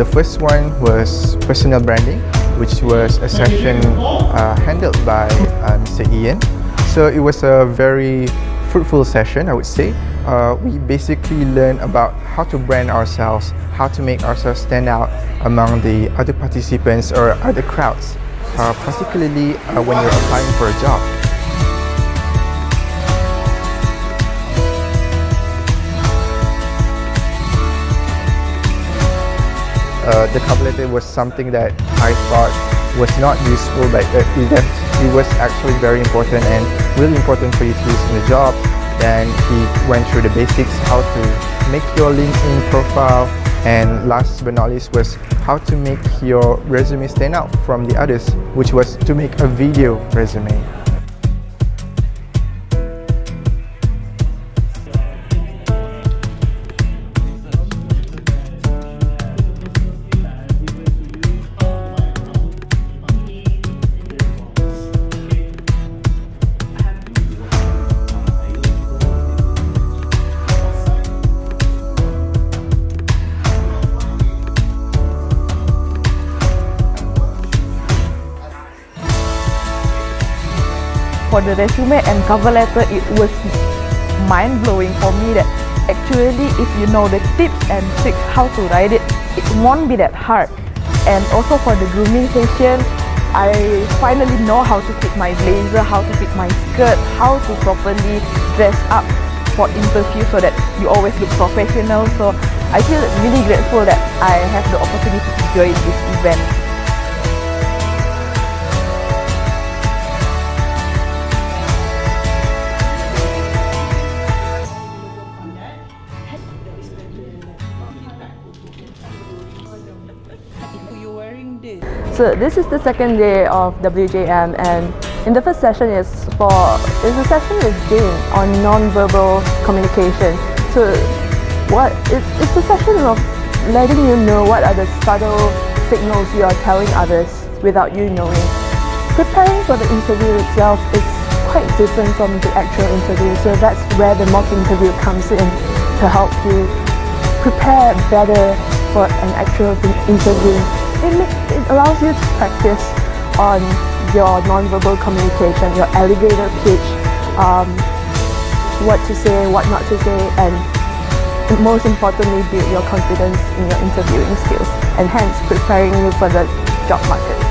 The first one was personal branding, which was a session uh, handled by uh, Mr. Ian. So it was a very fruitful session, I would say. Uh, we basically learned about how to brand ourselves, how to make ourselves stand out among the other participants or other crowds, uh, particularly uh, when you're applying for a job. Uh, the letter was something that I thought was not useful, but it, it was actually very important and really important for you to use in the job. Then he went through the basics, how to make your LinkedIn profile, and last but not least was how to make your resume stand out from the others, which was to make a video resume. For the resume and cover letter, it was mind-blowing for me that actually if you know the tips and tricks how to write it, it won't be that hard. And also for the grooming session, I finally know how to fit my blazer, how to fit my skirt, how to properly dress up for interview so that you always look professional. So I feel really grateful that I have the opportunity to join this event. So this is the second day of WJM and in the first session is for is a session with Jane on non-verbal communication. So what it's, it's a session of letting you know what are the subtle signals you are telling others without you knowing. Preparing for the interview itself is quite different from the actual interview, so that's where the mock interview comes in to help you prepare better for an actual interview it, allows you to practice on your non-verbal communication, your elevator pitch, um, what to say, what not to say, and most importantly, build your confidence in your interviewing skills, and hence preparing you for the job market.